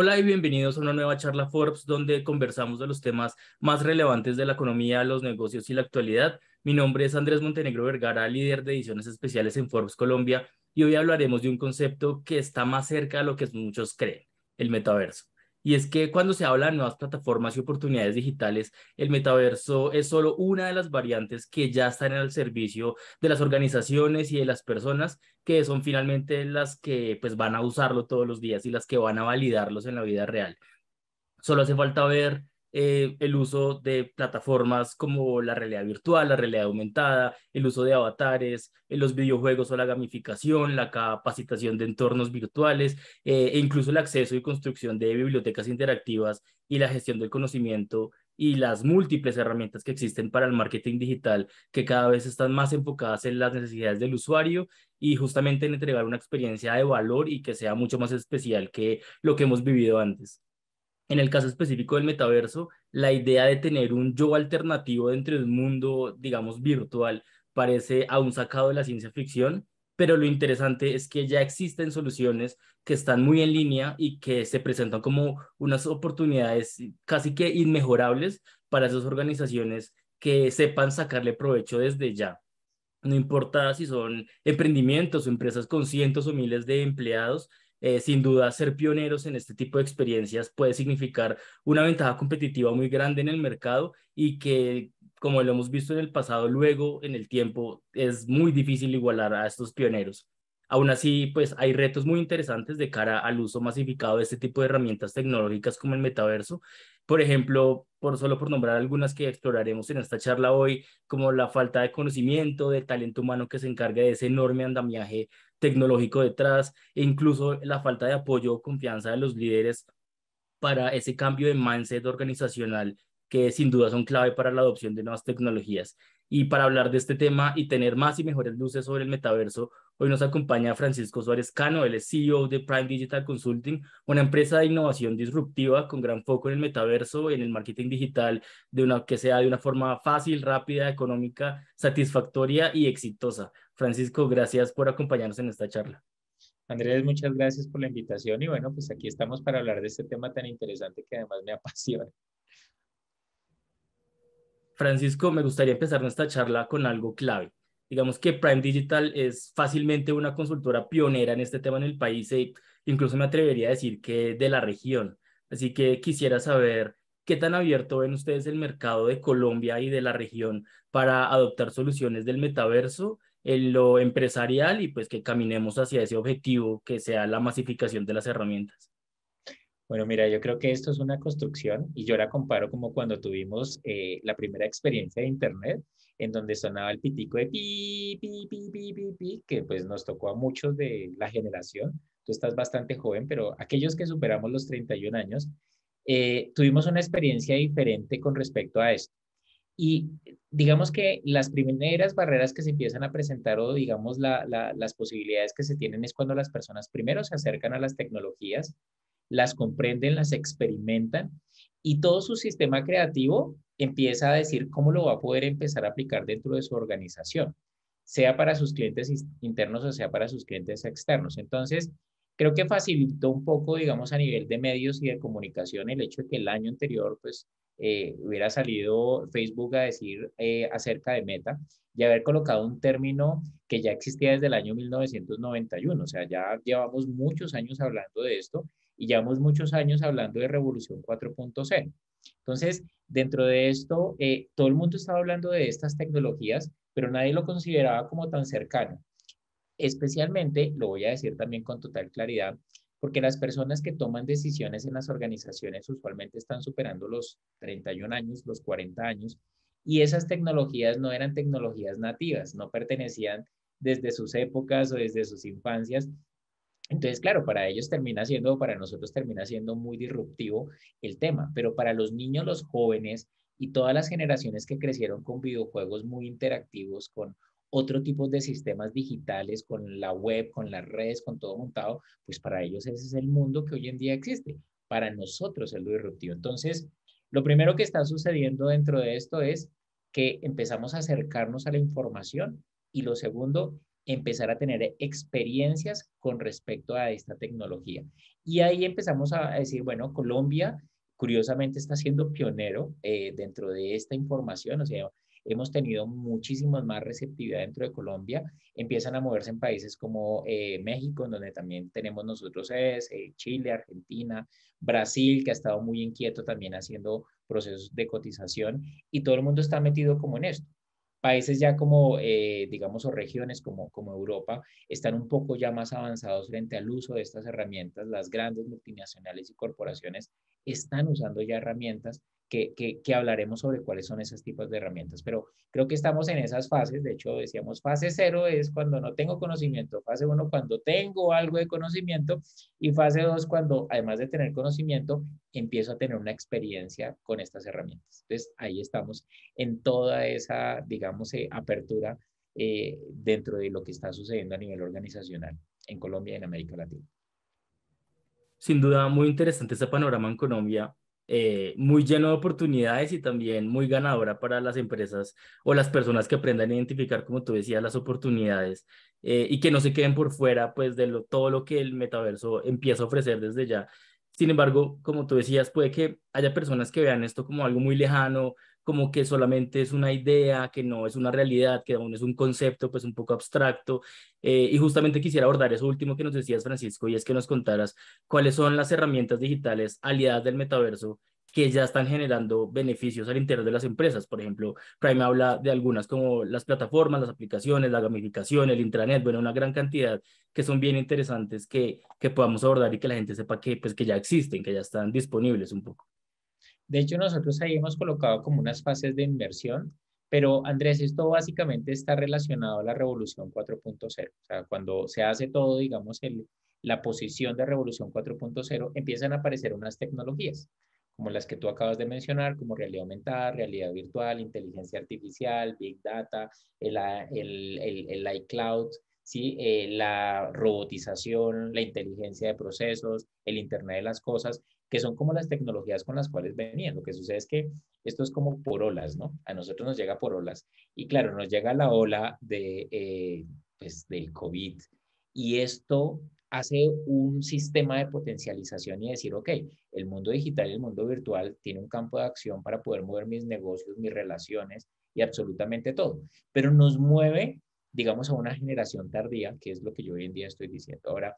Hola y bienvenidos a una nueva charla Forbes donde conversamos de los temas más relevantes de la economía, los negocios y la actualidad. Mi nombre es Andrés Montenegro Vergara, líder de ediciones especiales en Forbes Colombia y hoy hablaremos de un concepto que está más cerca de lo que muchos creen, el metaverso. Y es que cuando se habla de nuevas plataformas y oportunidades digitales, el metaverso es solo una de las variantes que ya están al servicio de las organizaciones y de las personas que son finalmente las que pues van a usarlo todos los días y las que van a validarlos en la vida real. Solo hace falta ver eh, el uso de plataformas como la realidad virtual, la realidad aumentada, el uso de avatares, en los videojuegos o la gamificación, la capacitación de entornos virtuales eh, e incluso el acceso y construcción de bibliotecas interactivas y la gestión del conocimiento y las múltiples herramientas que existen para el marketing digital que cada vez están más enfocadas en las necesidades del usuario y justamente en entregar una experiencia de valor y que sea mucho más especial que lo que hemos vivido antes. En el caso específico del metaverso, la idea de tener un yo alternativo dentro de un mundo, digamos, virtual, parece aún sacado de la ciencia ficción, pero lo interesante es que ya existen soluciones que están muy en línea y que se presentan como unas oportunidades casi que inmejorables para esas organizaciones que sepan sacarle provecho desde ya. No importa si son emprendimientos o empresas con cientos o miles de empleados, eh, sin duda, ser pioneros en este tipo de experiencias puede significar una ventaja competitiva muy grande en el mercado y que, como lo hemos visto en el pasado, luego en el tiempo es muy difícil igualar a estos pioneros. Aún así, pues hay retos muy interesantes de cara al uso masificado de este tipo de herramientas tecnológicas como el metaverso. Por ejemplo, por solo por nombrar algunas que exploraremos en esta charla hoy, como la falta de conocimiento, de talento humano que se encarga de ese enorme andamiaje tecnológico detrás e incluso la falta de apoyo o confianza de los líderes para ese cambio de mindset organizacional que sin duda son clave para la adopción de nuevas tecnologías. Y para hablar de este tema y tener más y mejores luces sobre el metaverso, hoy nos acompaña Francisco Suárez Cano, es CEO de Prime Digital Consulting, una empresa de innovación disruptiva con gran foco en el metaverso, en el marketing digital, de una, que sea de una forma fácil, rápida, económica, satisfactoria y exitosa. Francisco, gracias por acompañarnos en esta charla. Andrés, muchas gracias por la invitación y bueno, pues aquí estamos para hablar de este tema tan interesante que además me apasiona. Francisco, me gustaría empezar nuestra charla con algo clave. Digamos que Prime Digital es fácilmente una consultora pionera en este tema en el país e incluso me atrevería a decir que de la región. Así que quisiera saber qué tan abierto ven ustedes el mercado de Colombia y de la región para adoptar soluciones del metaverso en lo empresarial y pues que caminemos hacia ese objetivo que sea la masificación de las herramientas. Bueno, mira, yo creo que esto es una construcción y yo la comparo como cuando tuvimos eh, la primera experiencia de Internet, en donde sonaba el pitico de pi, pi, pi, pi, pi, pi, que pues nos tocó a muchos de la generación. Tú estás bastante joven, pero aquellos que superamos los 31 años, eh, tuvimos una experiencia diferente con respecto a esto. Y digamos que las primeras barreras que se empiezan a presentar o digamos las posibilidades que se tienen es cuando las personas primero se acercan a las tecnologías, las comprenden, las experimentan y todo su sistema creativo empieza a decir cómo lo va a poder empezar a aplicar dentro de su organización, sea para sus clientes internos o sea para sus clientes externos. Entonces, creo que facilitó un poco, digamos, a nivel de medios y de comunicación el hecho de que el año anterior, pues, eh, hubiera salido Facebook a decir eh, acerca de Meta y haber colocado un término que ya existía desde el año 1991. O sea, ya llevamos muchos años hablando de esto y llevamos muchos años hablando de Revolución 4.0. Entonces, dentro de esto, eh, todo el mundo estaba hablando de estas tecnologías, pero nadie lo consideraba como tan cercano. Especialmente, lo voy a decir también con total claridad, porque las personas que toman decisiones en las organizaciones usualmente están superando los 31 años, los 40 años, y esas tecnologías no eran tecnologías nativas, no pertenecían desde sus épocas o desde sus infancias. Entonces, claro, para ellos termina siendo, para nosotros termina siendo muy disruptivo el tema, pero para los niños, los jóvenes y todas las generaciones que crecieron con videojuegos muy interactivos, con otro tipo de sistemas digitales, con la web, con las redes, con todo montado, pues para ellos ese es el mundo que hoy en día existe. Para nosotros es lo disruptivo. Entonces, lo primero que está sucediendo dentro de esto es que empezamos a acercarnos a la información y lo segundo, empezar a tener experiencias con respecto a esta tecnología. Y ahí empezamos a decir, bueno, Colombia curiosamente está siendo pionero eh, dentro de esta información, o sea, hemos tenido muchísima más receptividad dentro de Colombia, empiezan a moverse en países como eh, México, en donde también tenemos nosotros es, eh, Chile, Argentina, Brasil, que ha estado muy inquieto también haciendo procesos de cotización, y todo el mundo está metido como en esto. Países ya como, eh, digamos, o regiones como, como Europa están un poco ya más avanzados frente al uso de estas herramientas. Las grandes multinacionales y corporaciones están usando ya herramientas que, que, hablaremos sobre cuáles son esos tipos de herramientas. Pero creo que estamos en esas fases. De hecho, decíamos, fase cero es cuando no tengo conocimiento, fase uno cuando tengo algo de conocimiento y fase dos cuando, además de tener conocimiento, empiezo a tener una experiencia con estas herramientas. Entonces, ahí estamos en toda esa, digamos, eh, apertura eh, dentro de lo que está sucediendo a nivel organizacional en Colombia y en América Latina. Sin duda, muy interesante ese panorama en Colombia eh, muy lleno de oportunidades y también muy ganadora para las empresas o las personas que aprendan a identificar, como tú decías, las oportunidades eh, y que no se queden por fuera pues de lo, todo lo que el metaverso empieza a ofrecer desde ya. Sin embargo, como tú decías, puede que haya personas que vean esto como algo muy lejano, como que solamente es una idea, que no es una realidad, que aún es un concepto pues un poco abstracto. Eh, y justamente quisiera abordar eso último que nos decías, Francisco, y es que nos contaras cuáles son las herramientas digitales aliadas del metaverso que ya están generando beneficios al interior de las empresas. Por ejemplo, Prime habla de algunas como las plataformas, las aplicaciones, la gamificación, el intranet, bueno, una gran cantidad que son bien interesantes que, que podamos abordar y que la gente sepa que, pues, que ya existen, que ya están disponibles un poco. De hecho, nosotros ahí hemos colocado como unas fases de inversión, pero Andrés, esto básicamente está relacionado a la revolución 4.0. O sea, cuando se hace todo, digamos, la posición de revolución 4.0, empiezan a aparecer unas tecnologías, como las que tú acabas de mencionar, como realidad aumentada, realidad virtual, inteligencia artificial, big data, el, el, el, el iCloud, ¿sí? Eh, la robotización, la inteligencia de procesos, el Internet de las Cosas, que son como las tecnologías con las cuales venían. Lo que sucede es que esto es como por olas, ¿no? A nosotros nos llega por olas. Y claro, nos llega la ola de, eh, pues, del COVID. Y esto hace un sistema de potencialización y decir, ok, el mundo digital y el mundo virtual tiene un campo de acción para poder mover mis negocios, mis relaciones y absolutamente todo. Pero nos mueve, digamos, a una generación tardía, que es lo que yo hoy en día estoy diciendo. Ahora,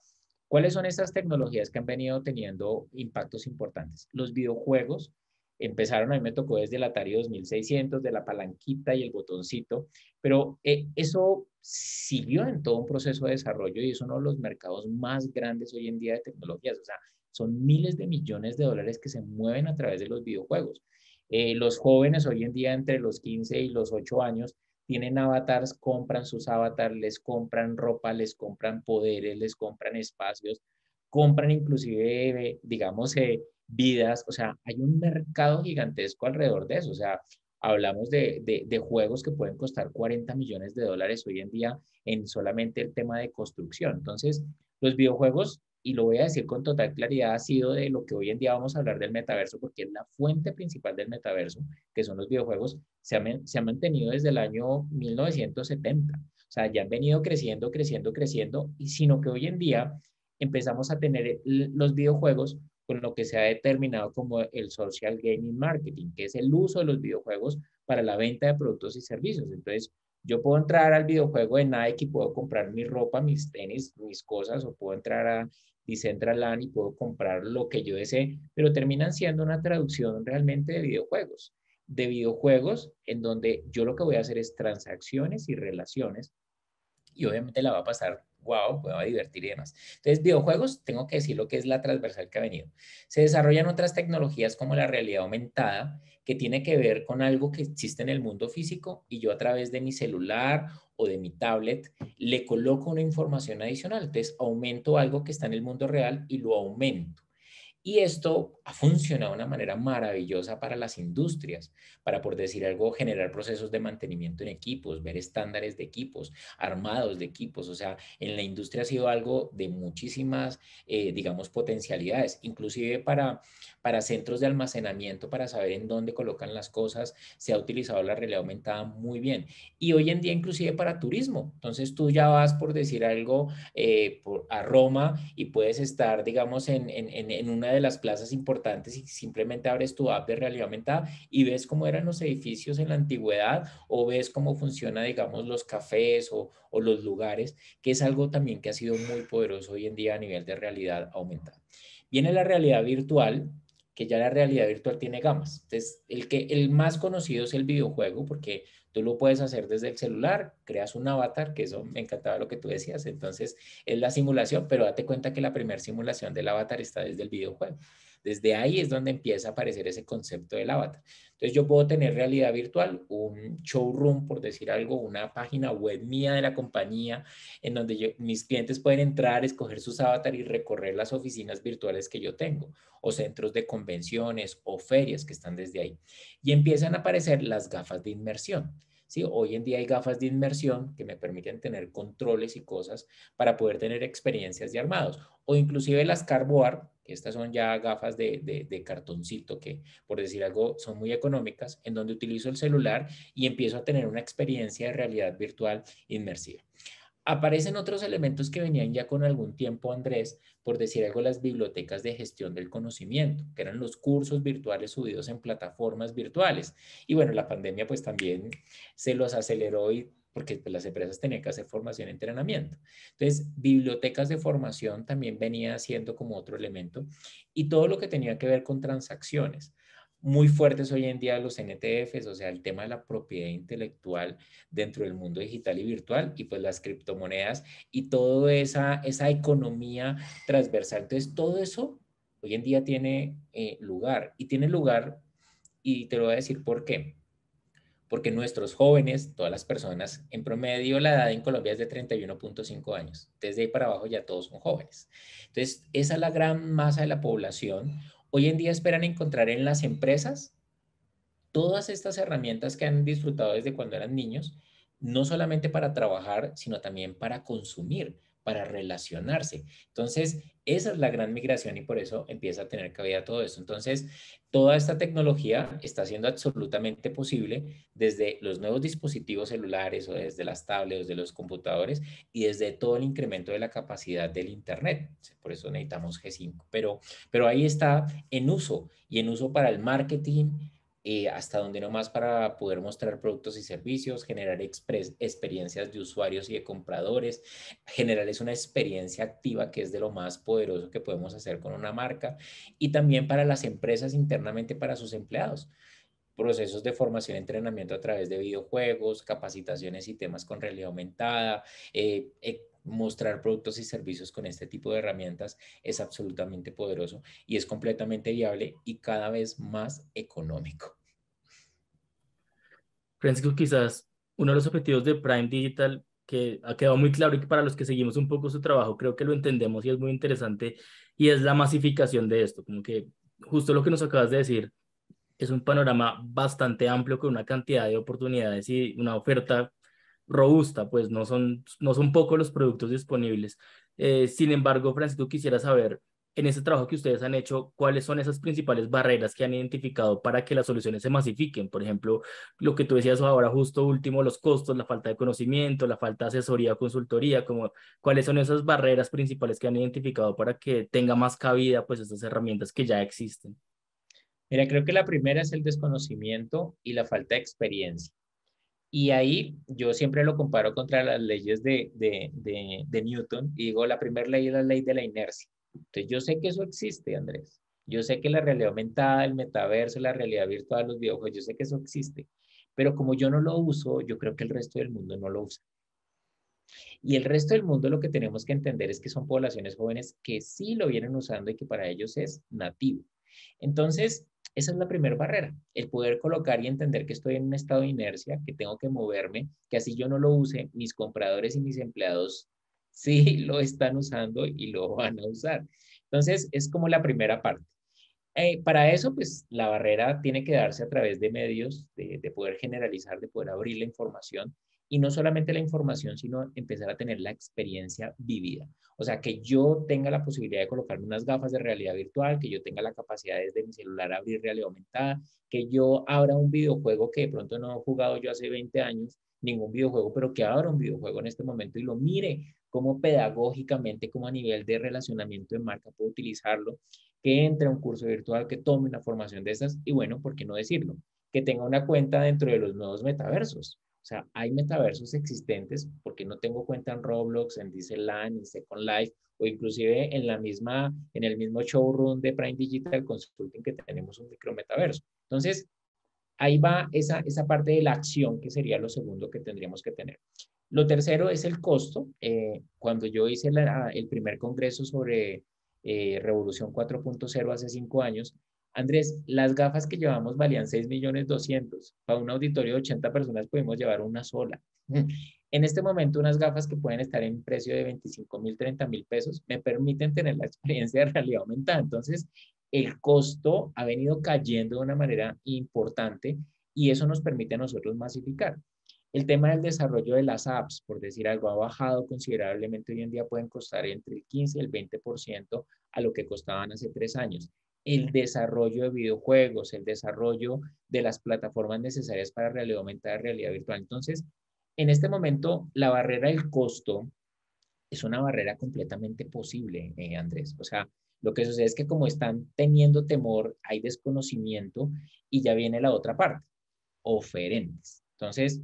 ¿Cuáles son estas tecnologías que han venido teniendo impactos importantes? Los videojuegos empezaron, a mí me tocó desde el Atari 2600, de la palanquita y el botoncito, pero eh, eso siguió en todo un proceso de desarrollo y es uno de los mercados más grandes hoy en día de tecnologías. O sea, son miles de millones de dólares que se mueven a través de los videojuegos. Eh, los jóvenes hoy en día entre los 15 y los 8 años tienen avatars, compran sus avatars, les compran ropa, les compran poderes, les compran espacios, compran inclusive, digamos, eh, vidas, o sea, hay un mercado gigantesco alrededor de eso, o sea, hablamos de, de, juegos que pueden costar 40 millones de dólares hoy en día en solamente el tema de construcción. Entonces, los videojuegos y lo voy a decir con total claridad, ha sido de lo que hoy en día vamos a hablar del metaverso, porque es la fuente principal del metaverso, que son los videojuegos, se ha, se ha mantenido desde el año 1970. O sea, ya han venido creciendo, creciendo, creciendo, y sino que hoy en día empezamos a tener los videojuegos con lo que se ha determinado como el social gaming marketing, que es el uso de los videojuegos para la venta de productos y servicios. Entonces, yo puedo entrar al videojuego de Nike y puedo comprar mi ropa, mis tenis, mis cosas, o puedo entrar a Decentraland y puedo comprar lo que yo desee, pero terminan siendo una traducción realmente de videojuegos. De videojuegos en donde yo lo que voy a hacer es transacciones y relaciones y obviamente la va a pasar wow, me va a divertir y demás. Entonces, videojuegos, tengo que decir lo que es la transversal que ha venido. Se desarrollan otras tecnologías como la realidad aumentada, que tiene que ver con algo que existe en el mundo físico y yo a través de mi celular o de mi tablet le coloco una información adicional. Entonces, aumento algo que está en el mundo real y lo aumento. Y esto ha funcionado de una manera maravillosa para las industrias, para, por decir algo, generar procesos de mantenimiento en equipos, ver estándares de equipos, armados de equipos. O sea, en la industria ha sido algo de muchísimas, eh, digamos, potencialidades, inclusive para, para centros de almacenamiento, para saber en dónde colocan las cosas, se ha utilizado la realidad aumentada muy bien. Y hoy en día, inclusive para turismo. Entonces, tú ya vas, por decir algo, eh, a Roma y puedes estar, digamos, en, en, en una de las plazas importantes y simplemente abres tu app de realidad aumentada y ves cómo eran los edificios en la antigüedad o ves cómo funciona, digamos, los cafés o, o los lugares, que es algo también que ha sido muy poderoso hoy en día a nivel de realidad aumentada. Viene la realidad virtual, que ya la realidad virtual tiene gamas. Entonces, el, que, el más conocido es el videojuego, porque tú lo puedes hacer desde el celular, creas un avatar, que eso me encantaba lo que tú decías, entonces es la simulación, pero date cuenta que la primera simulación del avatar está desde el videojuego. Desde ahí es donde empieza a aparecer ese concepto del avatar. Entonces yo puedo tener realidad virtual, un showroom, por decir algo, una página web mía de la compañía, en donde mis clientes pueden entrar, escoger sus avatares y recorrer las oficinas virtuales que yo tengo, o centros de convenciones o ferias que están desde ahí. Y empiezan a aparecer las gafas de inmersión. ¿sí? Hoy en día hay gafas de inmersión que me permiten tener controles y cosas para poder tener experiencias de armados. O inclusive las Carboard, que estas son ya gafas de, cartoncito que, por decir algo, son muy económicas, en donde utilizo el celular y empiezo a tener una experiencia de realidad virtual inmersiva. Aparecen otros elementos que venían ya con algún tiempo, Andrés, por decir algo, las bibliotecas de gestión del conocimiento, que eran los cursos virtuales subidos en plataformas virtuales. Y bueno, la pandemia pues también se los aceleró y porque pues, las empresas tenían que hacer formación y entrenamiento. Entonces, bibliotecas de formación también venía siendo como otro elemento y todo lo que tenía que ver con transacciones muy fuertes hoy en día los NTFs, o sea, el tema de la propiedad intelectual dentro del mundo digital y virtual y pues las criptomonedas y toda esa, esa economía transversal. Entonces, todo eso hoy en día tiene eh, lugar y tiene lugar y te lo voy a decir por qué. Porque nuestros jóvenes, todas las personas, en promedio la edad en Colombia es de 31.5 años. Desde ahí para abajo ya todos son jóvenes. Entonces, esa es la gran masa de la población hoy en día esperan encontrar en las empresas todas estas herramientas que han disfrutado desde cuando eran niños, no solamente para trabajar, sino también para consumir, para relacionarse. Entonces, esa es la gran migración y por eso empieza a tener cabida todo esto. Entonces, toda esta tecnología está siendo absolutamente posible desde los nuevos dispositivos celulares o desde las tablets, de los computadores y desde todo el incremento de la capacidad del Internet. Por eso necesitamos G5. Pero, pero ahí está en uso y en uso para el marketing, eh, hasta donde no más para poder mostrar productos y servicios, generar experiencias de usuarios y de compradores, generarles una experiencia activa que es de lo más poderoso que podemos hacer con una marca y también para las empresas internamente para sus empleados. Procesos de formación y entrenamiento a través de videojuegos, capacitaciones y temas con realidad aumentada, eh, eh, mostrar productos y servicios con este tipo de herramientas es absolutamente poderoso y es completamente viable y cada vez más económico. Francisco, quizás uno de los objetivos de Prime Digital que ha quedado muy claro y que para los que seguimos un poco su trabajo creo que lo entendemos y es muy interesante y es la masificación de esto, como que justo lo que nos acabas de decir es un panorama bastante amplio con una cantidad de oportunidades y una oferta robusta, pues no son, no son pocos los productos disponibles. Eh, sin embargo, Francisco, quisiera saber, en ese trabajo que ustedes han hecho, ¿cuáles son esas principales barreras que han identificado para que las soluciones se masifiquen? Por ejemplo, lo que tú decías ahora, justo último, los costos, la falta de conocimiento, la falta de asesoría, consultoría, como, ¿cuáles son esas barreras principales que han identificado para que tenga más cabida pues estas herramientas que ya existen? Mira, creo que la primera es el desconocimiento y la falta de experiencia. Y ahí yo siempre lo comparo contra las leyes de, de, de, Newton y digo, la primera ley es la ley de la inercia. Entonces yo sé que eso existe, Andrés. Yo sé que la realidad aumentada, el metaverso, la realidad virtual, los videojuegos, yo sé que eso existe. Pero como yo no lo uso, yo creo que el resto del mundo no lo usa. Y el resto del mundo lo que tenemos que entender es que son poblaciones jóvenes que sí lo vienen usando y que para ellos es nativo. Entonces, esa es la primera barrera, el poder colocar y entender que estoy en un estado de inercia, que tengo que moverme, que así yo no lo use, mis compradores y mis empleados sí lo están usando y lo van a usar. Entonces, es como la primera parte. Eh, para eso, pues la barrera tiene que darse a través de medios, de, de, poder generalizar, de poder abrir la información y no solamente la información, sino empezar a tener la experiencia vivida. O sea, que yo tenga la posibilidad de colocarme unas gafas de realidad virtual, que yo tenga la capacidad desde mi celular abrir realidad aumentada, que yo abra un videojuego que de pronto no he jugado yo hace 20 años, ningún videojuego, pero que abra un videojuego en este momento y lo mire cómo pedagógicamente, como a nivel de relacionamiento de marca puedo utilizarlo, que entre a un curso virtual, que tome una formación de esas y bueno, ¿por qué no decirlo? Que tenga una cuenta dentro de los nuevos metaversos. O sea, hay metaversos existentes porque no tengo cuenta en Roblox, en Disneyland, en Second Life o inclusive en la misma, en el mismo showroom de Prime Digital Consulting que tenemos un micrometaverso. Entonces, ahí va esa, esa parte de la acción que sería lo segundo que tendríamos que tener. Lo tercero es el costo. Eh, cuando yo hice el primer congreso sobre eh, Revolución 4.0 hace cinco años, Andrés, las gafas que llevamos valían 6 millones 200. Para un auditorio de 80 personas podemos llevar una sola. En este momento, unas gafas que pueden estar en precio de 25 mil, 30 mil pesos me permiten tener la experiencia de realidad aumentada. Entonces, el costo ha venido cayendo de una manera importante y eso nos permite a nosotros masificar. El tema del desarrollo de las apps, por decir algo, ha bajado considerablemente. Hoy en día pueden costar entre el 15 y el 20% a lo que costaban hace tres años. El desarrollo de videojuegos, el desarrollo de las plataformas necesarias para realidad aumentada, realidad virtual. Entonces, en este momento, la barrera del costo es una barrera completamente posible, eh, Andrés. O sea, lo que sucede es que como están teniendo temor, hay desconocimiento y ya viene la otra parte, oferentes. Entonces,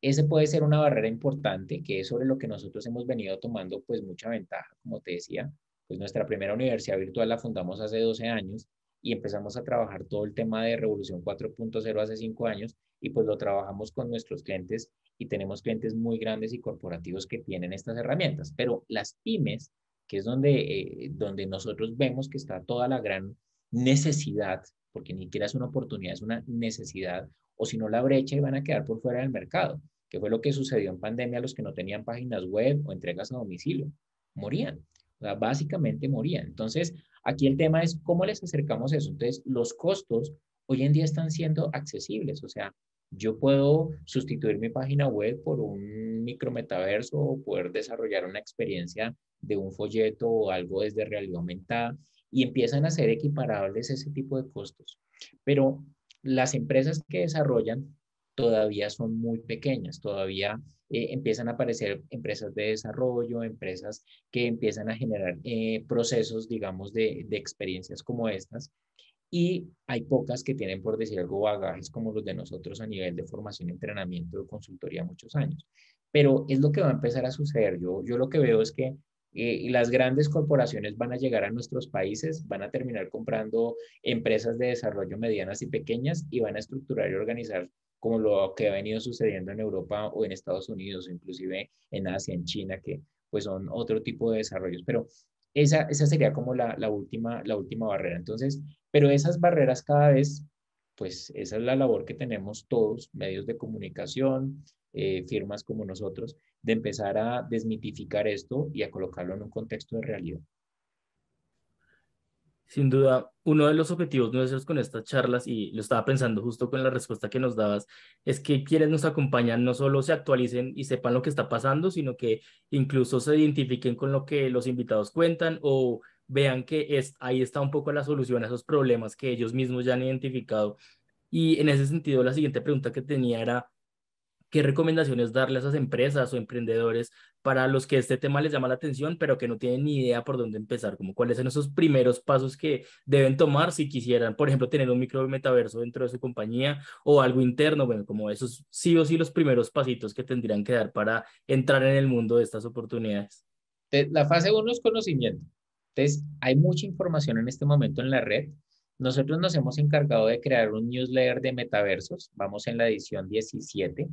ese puede ser una barrera importante, que es sobre lo que nosotros hemos venido tomando pues mucha ventaja, como te decía, pues nuestra primera universidad virtual la fundamos hace 12 años y empezamos a trabajar todo el tema de Revolución 4.0 hace 5 años y pues lo trabajamos con nuestros clientes y tenemos clientes muy grandes y corporativos que tienen estas herramientas, pero las pymes, que es donde, eh, donde nosotros vemos que está toda la gran necesidad, porque ni siquiera es una oportunidad, es una necesidad, o si no la brecha y van a quedar por fuera del mercado que fue lo que sucedió en pandemia a los que no tenían páginas web o entregas a domicilio. Morían, o sea, básicamente morían. Entonces, aquí el tema es cómo les acercamos eso. Entonces, los costos hoy en día están siendo accesibles, o sea, yo puedo sustituir mi página web por un micrometaverso o poder desarrollar una experiencia de un folleto o algo desde realidad aumentada y empiezan a ser equiparables ese tipo de costos. Pero las empresas que desarrollan todavía son muy pequeñas, todavía eh, empiezan a aparecer empresas de desarrollo, empresas que empiezan a generar eh, procesos, digamos, de, de, experiencias como estas. Y hay pocas que tienen, por decir algo, bagajes como los de nosotros a nivel de formación, entrenamiento, consultoría muchos años. Pero es lo que va a empezar a suceder. Yo, yo lo que veo es que eh, las grandes corporaciones van a llegar a nuestros países, van a terminar comprando empresas de desarrollo medianas y pequeñas y van a estructurar y organizar como lo que ha venido sucediendo en Europa o en Estados Unidos, inclusive en Asia, en China, que pues son otro tipo de desarrollos. Pero esa, esa sería como la, la, última, la última barrera. Entonces, pero esas barreras cada vez, pues esa es la labor que tenemos todos, medios de comunicación, eh, firmas como nosotros, de empezar a desmitificar esto y a colocarlo en un contexto de realidad. Sin duda, uno de los objetivos nuestros con estas charlas, y lo estaba pensando justo con la respuesta que nos dabas, es que quienes nos acompañan no solo se actualicen y sepan lo que está pasando, sino que incluso se identifiquen con lo que los invitados cuentan o vean que es, ahí está un poco la solución a esos problemas que ellos mismos ya han identificado. Y en ese sentido, la siguiente pregunta que tenía era, ¿qué recomendaciones darle a esas empresas o emprendedores para los que este tema les llama la atención, pero que no tienen ni idea por dónde empezar? Como cuáles son esos primeros pasos que deben tomar si quisieran, por ejemplo, tener un micro metaverso dentro de su compañía o algo interno, bueno, como esos sí o sí los primeros pasitos que tendrían que dar para entrar en el mundo de estas oportunidades. La fase uno es conocimiento. Entonces, hay mucha información en este momento en la red. Nosotros nos hemos encargado de crear un newsletter de metaversos. Vamos en la edición 17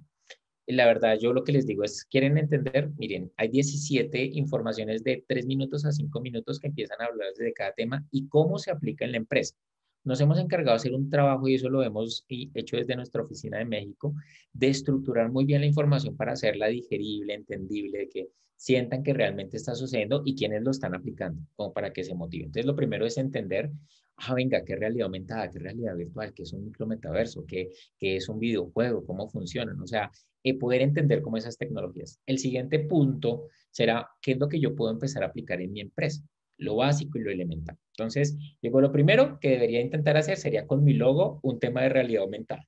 la verdad, yo lo que les digo es, ¿quieren entender? Miren, hay 17 informaciones de 3 minutos a 5 minutos que empiezan a hablar de cada tema y cómo se aplica en la empresa. nos hemos encargado de hacer un trabajo, y eso lo hemos hecho desde nuestra oficina de México, de estructurar muy bien la información para hacerla digerible, entendible, de que sientan que realmente está sucediendo y quiénes lo están aplicando, como para que se motiven. Entonces, lo primero es entender, ah, venga, qué realidad aumentada, qué realidad virtual, qué es un micrometaverso, qué, qué es un videojuego, cómo funcionan. O sea, eh, poder entender cómo esas tecnologías. El siguiente punto será, ¿qué es lo que yo puedo empezar a aplicar en mi empresa? Lo básico y lo elemental. Entonces, digo, lo primero que debería intentar hacer sería con mi logo un tema de realidad aumentada.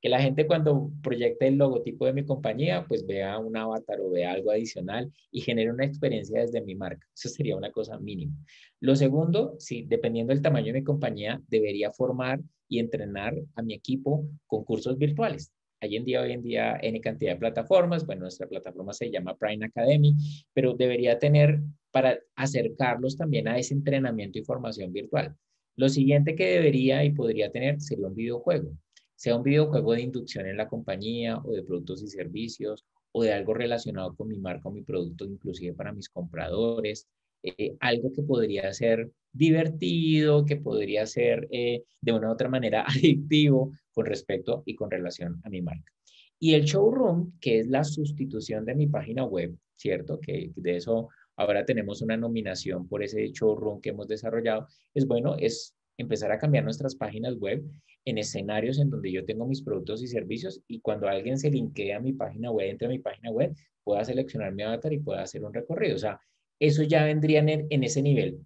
Que la gente cuando proyecte el logotipo de mi compañía, pues vea un avatar o vea algo adicional y genere una experiencia desde mi marca. Eso sería una cosa mínima. Lo segundo, sí, dependiendo del tamaño de mi compañía, debería formar y entrenar a mi equipo con cursos virtuales. Hay en día, hoy en día, N cantidad de plataformas. Bueno, nuestra plataforma se llama Prime Academy, pero debería tener para acercarlos también a ese entrenamiento y formación virtual. Lo siguiente que debería y podría tener sería un videojuego, sea un videojuego de inducción en la compañía o de productos y servicios o de algo relacionado con mi marca o mi producto, inclusive para mis compradores, eh, algo que podría ser divertido, que podría ser eh, de una u otra manera adictivo con respecto y con relación a mi marca. Y el showroom, que es la sustitución de mi página web, ¿cierto? Que de eso ahora tenemos una nominación por ese showroom que hemos desarrollado, es bueno, es empezar a cambiar nuestras páginas web en escenarios en donde yo tengo mis productos y servicios y cuando alguien se linkee a mi página web, entre a mi página web, pueda seleccionar mi avatar y pueda hacer un recorrido. O sea, eso ya vendría en, ese nivel.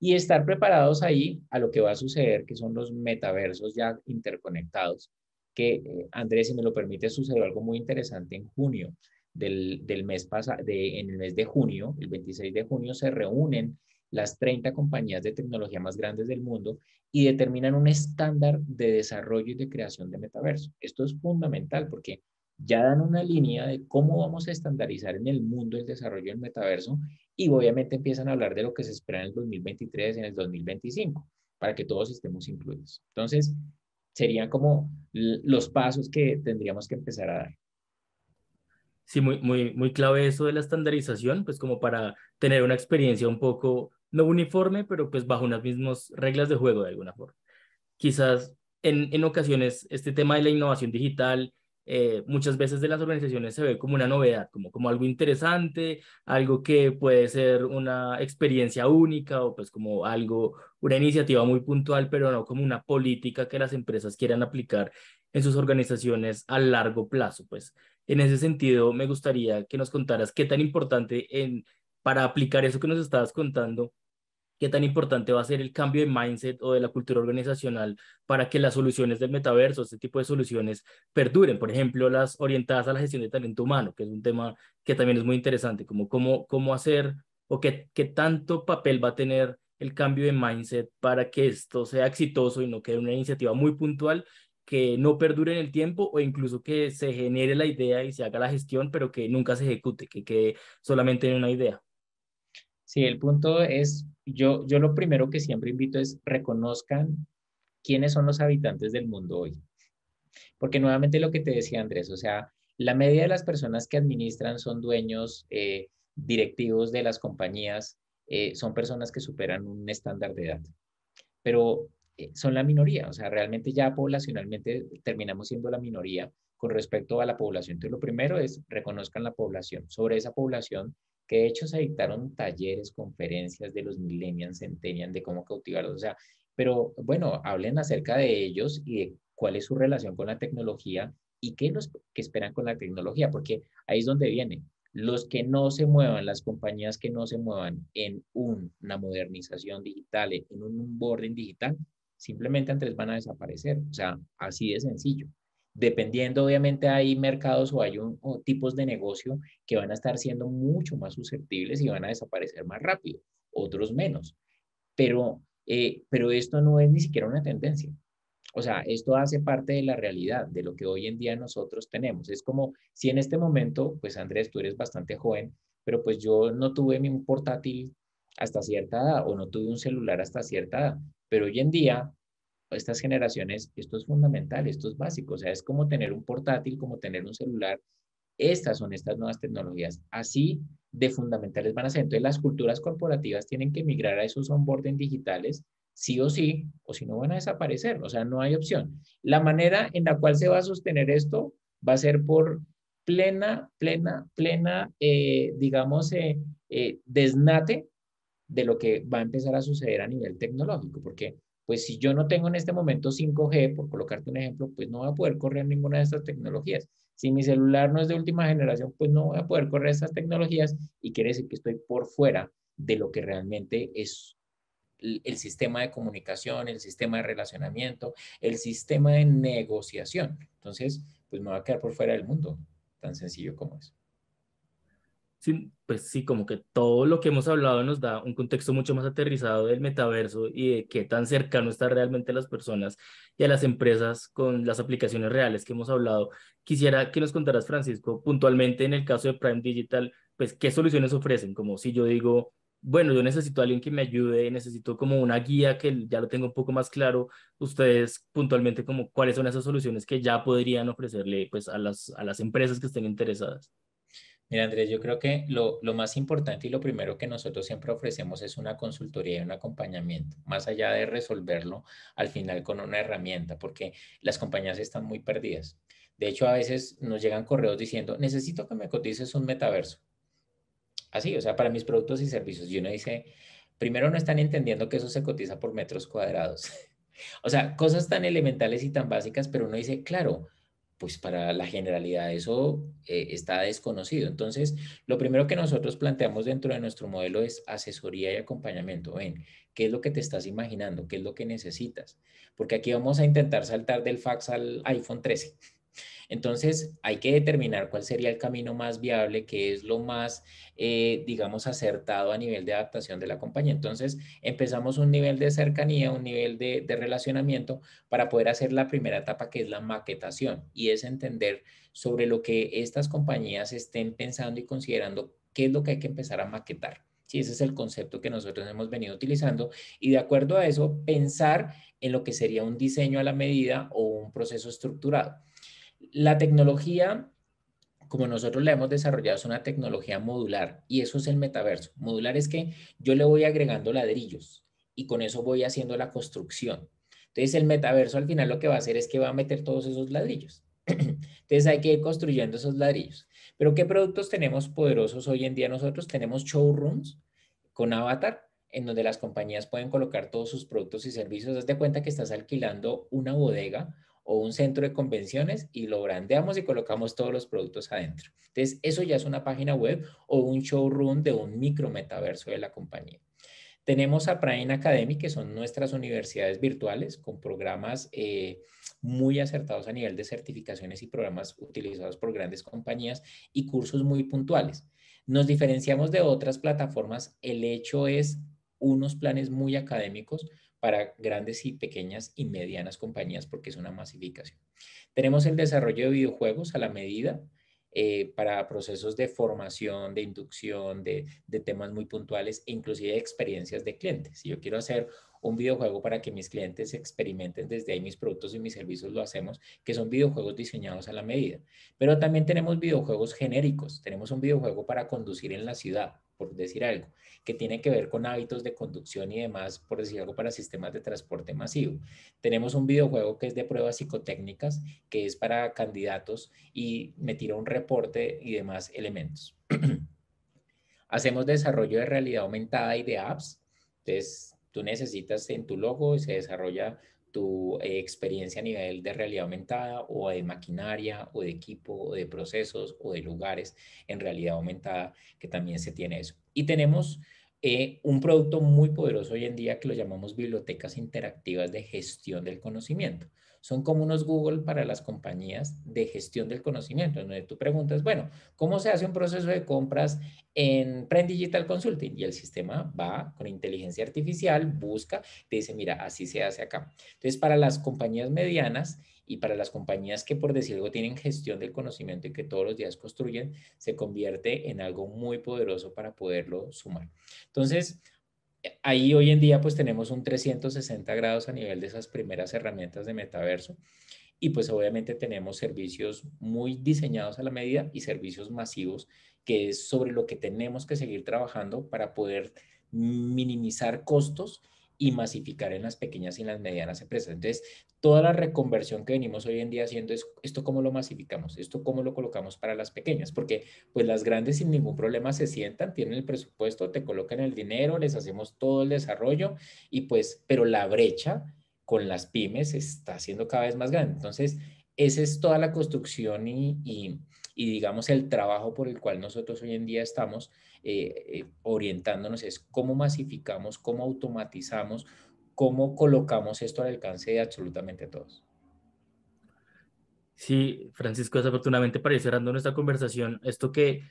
Y estar preparados ahí a lo que va a suceder, que son los metaversos ya interconectados, que eh, Andrés, si me lo permite, sucedió algo muy interesante en junio del, del mes pasado, en el mes de junio, el 26 de junio, se reúnen las 30 compañías de tecnología más grandes del mundo y determinan un estándar de desarrollo y de creación de metaverso. Esto es fundamental porque ya dan una línea de cómo vamos a estandarizar en el mundo el desarrollo del metaverso y obviamente empiezan a hablar de lo que se espera en el 2023, en el 2025, para que todos estemos incluidos. Entonces, serían como los pasos que tendríamos que empezar a dar. Sí, muy, muy, muy clave eso de la estandarización, pues como para tener una experiencia un poco, no uniforme, pero pues bajo unas mismas reglas de juego de alguna forma. Quizás en, en ocasiones este tema de la innovación digital eh, muchas veces de las organizaciones se ve como una novedad, como, como algo interesante, algo que puede ser una experiencia única o pues como algo, una iniciativa muy puntual, pero no como una política que las empresas quieran aplicar en sus organizaciones a largo plazo. Pues en ese sentido, me gustaría que nos contaras qué tan importante en, para aplicar eso que nos estabas contando qué tan importante va a ser el cambio de mindset o de la cultura organizacional para que las soluciones del metaverso, este tipo de soluciones, perduren. Por ejemplo, las orientadas a la gestión de talento humano, que es un tema que también es muy interesante, como cómo, cómo hacer o qué, qué tanto papel va a tener el cambio de mindset para que esto sea exitoso y no quede una iniciativa muy puntual que no perdure en el tiempo o incluso que se genere la idea y se haga la gestión, pero que nunca se ejecute, que quede solamente en una idea. Sí, el punto es, yo, yo lo primero que siempre invito es reconozcan quiénes son los habitantes del mundo hoy. Porque nuevamente lo que te decía Andrés, o sea, la media de las personas que administran son dueños eh, directivos de las compañías, eh, son personas que superan un estándar de edad. Pero eh, son la minoría, o sea, realmente ya poblacionalmente terminamos siendo la minoría con respecto a la población. Entonces, lo primero es reconozcan la población. Sobre esa población que de hecho se dictaron talleres, conferencias de los millennials, centennials, de cómo cautivarlos, o sea, pero bueno, hablen acerca de ellos y de cuál es su relación con la tecnología y qué los que esperan con la tecnología, porque ahí es donde viene. Los que no se muevan, las compañías que no se muevan en una modernización digital, en un onboarding digital, simplemente antes van a desaparecer. O sea, así de sencillo. Dependiendo, obviamente, hay mercados o hay tipos de negocio que van a estar siendo mucho más susceptibles y van a desaparecer más rápido, otros menos. Pero, eh, pero esto no es ni siquiera una tendencia. O sea, esto hace parte de la realidad, de lo que hoy en día nosotros tenemos. Es como si en este momento, pues Andrés, tú eres bastante joven, pero pues yo no tuve mi portátil hasta cierta edad o no tuve un celular hasta cierta edad. Pero hoy en día estas generaciones, esto es fundamental, esto es básico, o sea, es como tener un portátil, como tener un celular. Estas son estas nuevas tecnologías. Así de fundamentales van a ser. Entonces, las culturas corporativas tienen que migrar a esos onboarding digitales, sí o sí, o si no van a desaparecer, o sea, no hay opción. La manera en la cual se va a sostener esto va a ser por plena, plena, plena, eh, digamos, eh, eh, desnate de lo que va a empezar a suceder a nivel tecnológico, porque pues si yo no tengo en este momento 5G, por colocarte un ejemplo, pues no voy a poder correr ninguna de estas tecnologías. Si mi celular no es de última generación, pues no voy a poder correr estas tecnologías y quiere decir que estoy por fuera de lo que realmente es el sistema de comunicación, el sistema de relacionamiento, el sistema de negociación. Entonces, pues me va a quedar por fuera del mundo, tan sencillo como es sí, pues sí, como que todo lo que hemos hablado nos da un contexto mucho más aterrizado del metaverso y de qué tan cercano está realmente las personas y a las empresas con las aplicaciones reales que hemos hablado. Quisiera que nos contaras, Francisco, puntualmente en el caso de Prime Digital, pues qué soluciones ofrecen, como si yo digo, bueno, yo necesito a alguien que me ayude, necesito como una guía que ya lo tengo un poco más claro, ustedes puntualmente como cuáles son esas soluciones que ya podrían ofrecerle pues a las, a las empresas que estén interesadas. Mira, Andrés, yo creo que lo, más importante y lo primero que nosotros siempre ofrecemos es una consultoría y un acompañamiento, más allá de resolverlo al final con una herramienta, porque las compañías están muy perdidas. De hecho, a veces nos llegan correos diciendo, necesito que me cotices un metaverso. Así, o sea, para mis productos y servicios. Y uno dice, primero no están entendiendo que eso se cotiza por metros cuadrados. o sea, cosas tan elementales y tan básicas, pero uno dice, claro, pues para la generalidad eso eh, está desconocido. Entonces, lo primero que nosotros planteamos dentro de nuestro modelo es asesoría y acompañamiento. Ven, ¿qué es lo que te estás imaginando? ¿Qué es lo que necesitas? Porque aquí vamos a intentar saltar del fax al iPhone 13. Entonces, hay que determinar cuál sería el camino más viable, qué es lo más, eh, digamos, acertado a nivel de adaptación de la compañía. Entonces, empezamos un nivel de cercanía, un nivel de, de relacionamiento para poder hacer la primera etapa, que es la maquetación, y es entender sobre lo que estas compañías estén pensando y considerando qué es lo que hay que empezar a maquetar. Sí, ese es el concepto que nosotros hemos venido utilizando y de acuerdo a eso, pensar en lo que sería un diseño a la medida o un proceso estructurado. La tecnología, como nosotros la hemos desarrollado, es una tecnología modular y eso es el metaverso. Modular es que yo le voy agregando ladrillos y con eso voy haciendo la construcción. Entonces el metaverso al final lo que va a hacer es que va a meter todos esos ladrillos. Entonces hay que ir construyendo esos ladrillos. Pero ¿qué productos tenemos poderosos hoy en día? Nosotros tenemos showrooms con avatar en donde las compañías pueden colocar todos sus productos y servicios. Haz de cuenta que estás alquilando una bodega o un centro de convenciones y lo brandeamos y colocamos todos los productos adentro. Entonces, eso ya es una página web o un showroom de un micro metaverso de la compañía. Tenemos a Prime Academy, que son nuestras universidades virtuales con programas eh, muy acertados a nivel de certificaciones y programas utilizados por grandes compañías y cursos muy puntuales. Nos diferenciamos de otras plataformas. El hecho es unos planes muy académicos, para grandes y pequeñas y medianas compañías porque es una masificación. Tenemos el desarrollo de videojuegos a la medida eh, para procesos de formación, de inducción, de, de, temas muy puntuales e inclusive experiencias de clientes. Si yo quiero hacer un videojuego para que mis clientes experimenten desde ahí mis productos y mis servicios, lo hacemos, que son videojuegos diseñados a la medida. Pero también tenemos videojuegos genéricos. Tenemos un videojuego para conducir en la ciudad, por decir algo, que tiene que ver con hábitos de conducción y demás, por decir algo, para sistemas de transporte masivo. Tenemos un videojuego que es de pruebas psicotécnicas, que es para candidatos y me tira un reporte y demás elementos. Hacemos desarrollo de realidad aumentada y de apps. Entonces, tú necesitas en tu logo y se desarrolla tu eh, experiencia a nivel de realidad aumentada o de maquinaria o de equipo o de procesos o de lugares en realidad aumentada, que también se tiene eso. Y tenemos eh, un producto muy poderoso hoy en día que lo llamamos bibliotecas interactivas de gestión del conocimiento. Son como unos Google para las compañías de gestión del conocimiento, donde tú preguntas, bueno, ¿cómo se hace un proceso de compras en Prend Digital Consulting? Y el sistema va con inteligencia artificial, busca, te dice, mira, así se hace acá. Entonces, para las compañías medianas y para las compañías que, por decirlo, tienen gestión del conocimiento y que todos los días construyen, se convierte en algo muy poderoso para poderlo sumar. Entonces, ahí hoy en día pues tenemos un 360 grados a nivel de esas primeras herramientas de metaverso y pues obviamente tenemos servicios muy diseñados a la medida y servicios masivos que es sobre lo que tenemos que seguir trabajando para poder minimizar costos y masificar en las pequeñas y las medianas empresas. Entonces, toda la reconversión que venimos hoy en día haciendo es esto cómo lo masificamos, esto cómo lo colocamos para las pequeñas, porque pues las grandes sin ningún problema se sientan, tienen el presupuesto, te colocan el dinero, les hacemos todo el desarrollo y pues, pero la brecha con las pymes está haciendo cada vez más grande. Entonces, esa es toda la construcción y, y digamos el trabajo por el cual nosotros hoy en día estamos eh, eh, orientándonos es cómo masificamos, cómo automatizamos, cómo colocamos esto al alcance de absolutamente todos. Sí, Francisco, desafortunadamente para ir cerrando nuestra conversación, esto que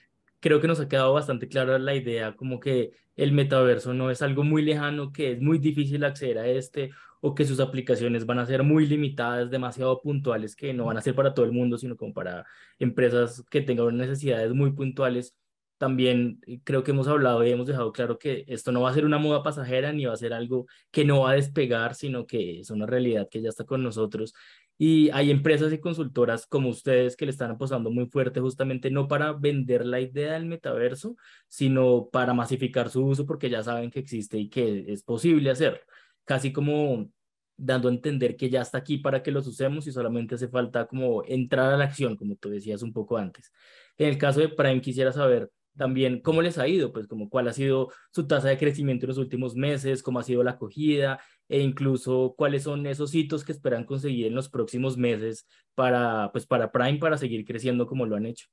creo que nos ha quedado bastante clara la idea, como que el metaverso no es algo muy lejano, que es muy difícil acceder a este o que sus aplicaciones van a ser muy limitadas, demasiado puntuales, que no van a ser para todo el mundo, sino como para empresas que tengan necesidades muy puntuales también eh, creo que hemos hablado y hemos dejado claro que esto no va a ser una moda pasajera ni va a ser algo que no va a despegar, sino que es una realidad que ya está con nosotros. Y hay empresas y consultoras como ustedes que le están apostando muy fuerte justamente no para vender la idea del metaverso, sino para masificar su uso porque ya saben que existe y que es posible hacerlo. Casi como dando a entender que ya está aquí para que los usemos y solamente hace falta como entrar a la acción, como tú decías un poco antes. En el caso de Prime, quisiera saber también cómo les ha ido, pues como cuál ha sido su tasa de crecimiento en los últimos meses, cómo ha sido la acogida e incluso cuáles son esos hitos que esperan conseguir en los próximos meses para, pues para Prime para seguir creciendo como lo han hecho.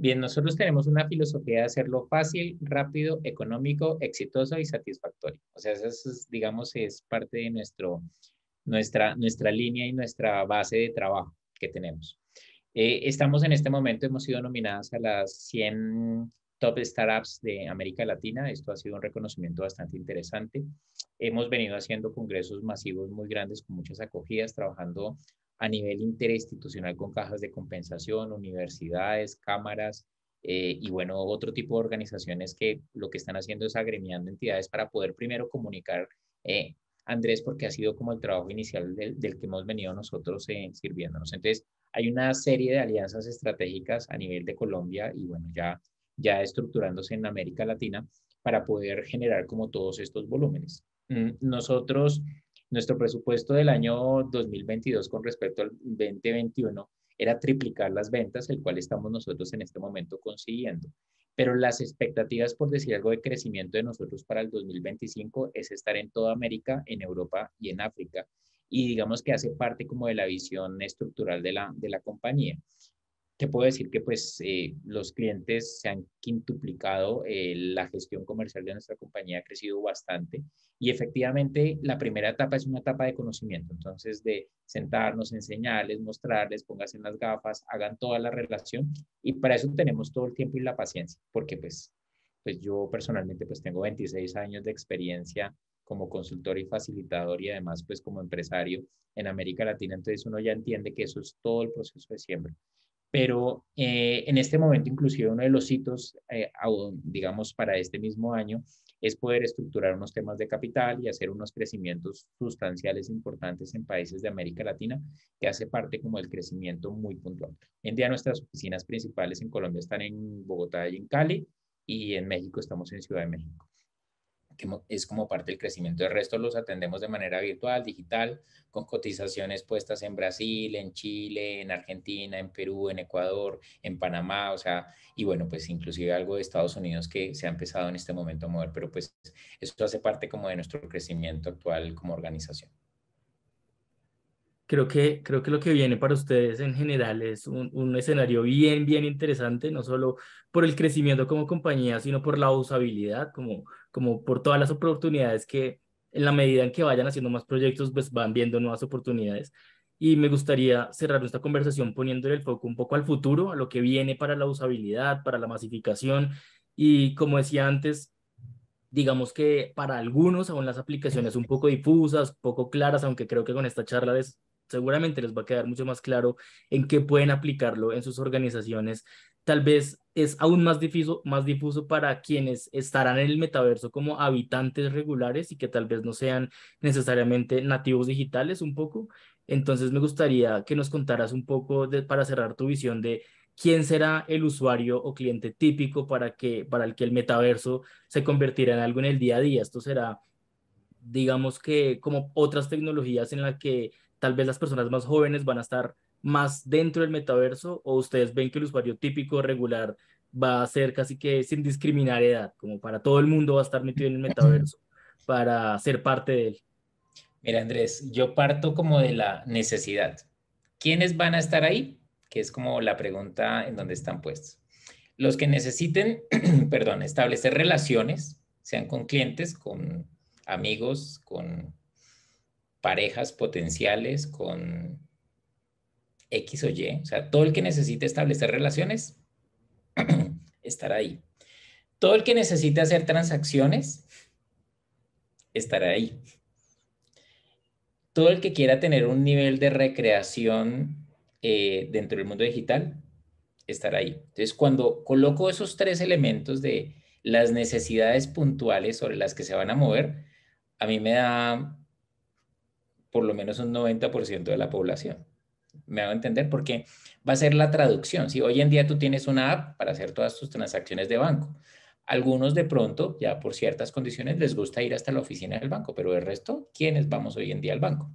Bien, nosotros tenemos una filosofía de hacerlo fácil, rápido, económico, exitoso y satisfactorio. O sea, eso es, digamos, es parte de nuestro, nuestra, nuestra línea y nuestra base de trabajo que tenemos. Eh, estamos en este momento, hemos sido nominadas a las 100 top startups de América Latina. Esto ha sido un reconocimiento bastante interesante. Hemos venido haciendo congresos masivos muy grandes con muchas acogidas, trabajando a nivel interinstitucional con cajas de compensación, universidades, cámaras eh, y bueno, otro tipo de organizaciones que lo que están haciendo es agremiando entidades para poder primero comunicar, eh, Andrés, porque ha sido como el trabajo inicial del, que hemos venido nosotros sirviéndonos. Entonces, hay una serie de alianzas estratégicas a nivel de Colombia y bueno, ya, ya estructurándose en América Latina para poder generar como todos estos volúmenes. Mm, nosotros, nuestro presupuesto del año 2022 con respecto al 2021 era triplicar las ventas, el cual estamos nosotros en este momento consiguiendo. Pero las expectativas, por decir algo, de crecimiento de nosotros para el 2025 es estar en toda América, en Europa y en África y digamos que hace parte como de la visión estructural de la, de la compañía. Te puedo decir que pues eh, los clientes se han quintuplicado, eh, la gestión comercial de nuestra compañía ha crecido bastante y efectivamente la primera etapa es una etapa de conocimiento, entonces de sentarnos, enseñarles, mostrarles, pónganse en las gafas, hagan toda la relación y para eso tenemos todo el tiempo y la paciencia, porque pues, pues yo personalmente pues tengo 26 años de experiencia como consultor y facilitador y además pues como empresario en América Latina, entonces uno ya entiende que eso es todo el proceso de siembra. Pero eh, en este momento, inclusive uno de los hitos, eh, digamos, para este mismo año, es poder estructurar unos temas de capital y hacer unos crecimientos sustanciales importantes en países de América Latina, que hace parte como del crecimiento muy puntual. En día nuestras oficinas principales en Colombia están en Bogotá y en Cali, y en México estamos en Ciudad de México es como parte del crecimiento. El resto los atendemos de manera virtual, digital, con cotizaciones puestas en Brasil, en Chile, en Argentina, en Perú, en Ecuador, en Panamá, o sea, y bueno, pues inclusive algo de Estados Unidos que se ha empezado en este momento a mover, pero pues esto hace parte como de nuestro crecimiento actual como organización creo que, creo que lo que viene para ustedes en general es un, un, escenario bien, bien interesante, no solo por el crecimiento como compañía, sino por la usabilidad, como, como por todas las oportunidades que en la medida en que vayan haciendo más proyectos, pues van viendo nuevas oportunidades. Y me gustaría cerrar nuestra conversación poniéndole el foco un poco al futuro, a lo que viene para la usabilidad, para la masificación. Y como decía antes, digamos que para algunos aún las aplicaciones un poco difusas, poco claras, aunque creo que con esta charla les, seguramente les va a quedar mucho más claro en qué pueden aplicarlo en sus organizaciones. Tal vez es aún más difuso, más difuso para quienes estarán en el metaverso como habitantes regulares y que tal vez no sean necesariamente nativos digitales un poco. Entonces me gustaría que nos contaras un poco de, para cerrar tu visión de quién será el usuario o cliente típico para, que, para el que el metaverso se convertirá en algo en el día a día. Esto será digamos que como otras tecnologías en las que tal vez las personas más jóvenes van a estar más dentro del metaverso o ustedes ven que el usuario típico regular va a ser casi que sin discriminar edad, como para todo el mundo va a estar metido en el metaverso para ser parte de él? Mira, Andrés, yo parto como de la necesidad. ¿Quiénes van a estar ahí? Que es como la pregunta en donde están puestos. Los que necesiten, perdón, establecer relaciones, sean con clientes, con amigos, con parejas potenciales, con X o Y. O sea, todo el que necesite establecer relaciones, estará ahí. Todo el que necesite hacer transacciones, estará ahí. Todo el que quiera tener un nivel de recreación eh, dentro del mundo digital, estará ahí. Entonces, cuando coloco esos tres elementos de las necesidades puntuales sobre las que se van a mover, a mí me da por lo menos un 90% de la población. Me hago entender porque va a ser la traducción. Si hoy en día tú tienes una app para hacer todas tus transacciones de banco, algunos de pronto, ya por ciertas condiciones, les gusta ir hasta la oficina del banco, pero el resto, ¿quiénes vamos hoy en día al banco?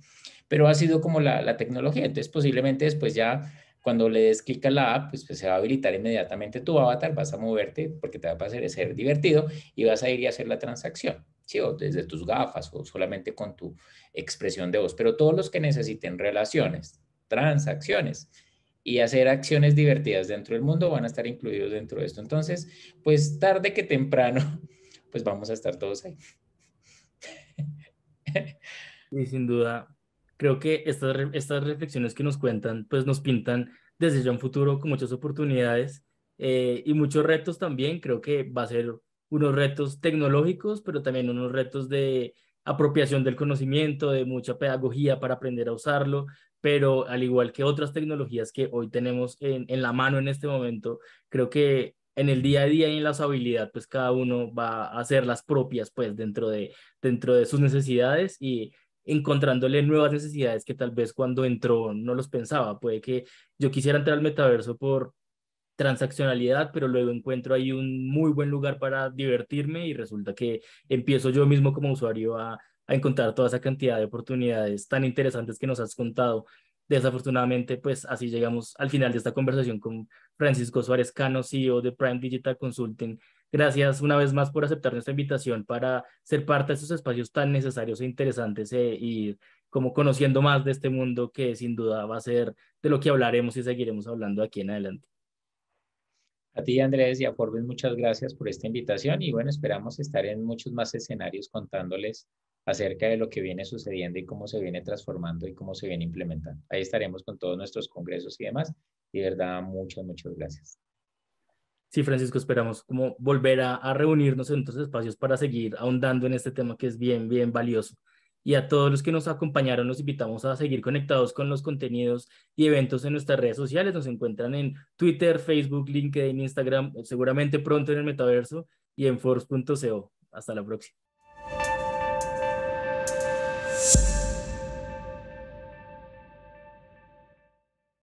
Pero ha sido como la, la tecnología. Entonces, posiblemente después ya cuando le des clic a la app, pues, pues, se va a habilitar inmediatamente tu avatar, vas a moverte porque te va a parecer ser divertido y vas a ir y hacer la transacción, ¿sí? O desde tus gafas o solamente con tu expresión de voz. Pero todos los que necesiten relaciones, transacciones y hacer acciones divertidas dentro del mundo van a estar incluidos dentro de esto. Entonces, pues tarde que temprano, pues vamos a estar todos ahí. Y sin duda, creo que estas, estas reflexiones que nos cuentan, pues nos pintan desde ya un futuro con muchas oportunidades eh, y muchos retos también. Creo que va a ser unos retos tecnológicos, pero también unos retos de apropiación del conocimiento, de mucha pedagogía para aprender a usarlo, pero al igual que otras tecnologías que hoy tenemos en, en la mano en este momento, creo que en el día a día y en la usabilidad, pues cada uno va a hacer las propias, pues dentro de, dentro de sus necesidades y encontrándole nuevas necesidades que tal vez cuando entró no los pensaba. Puede que yo quisiera entrar al metaverso por transaccionalidad, pero luego encuentro ahí un muy buen lugar para divertirme y resulta que empiezo yo mismo como usuario a, encontrar toda esa cantidad de oportunidades tan interesantes que nos has contado. Desafortunadamente, pues así llegamos al final de esta conversación con Francisco Suárez Cano, CEO de Prime Digital Consulting, Gracias una vez más por aceptar nuestra invitación para ser parte de estos espacios tan necesarios e interesantes e ir como conociendo más de este mundo que sin duda va a ser de lo que hablaremos y seguiremos hablando aquí en adelante. A ti, Andrés, y a Forbes, muchas gracias por esta invitación y bueno, esperamos estar en muchos más escenarios contándoles acerca de lo que viene sucediendo y cómo se viene transformando y cómo se viene implementando. Ahí estaremos con todos nuestros congresos y demás. Y de verdad, muchas, muchas gracias. Sí, Francisco, esperamos como volver a, reunirnos en otros espacios para seguir ahondando en este tema que es bien, bien valioso. Y a todos los que nos acompañaron, los invitamos a seguir conectados con los contenidos y eventos en nuestras redes sociales. Nos encuentran en Twitter, Facebook, LinkedIn, Instagram, seguramente pronto en el metaverso y en Force.co. Hasta la próxima.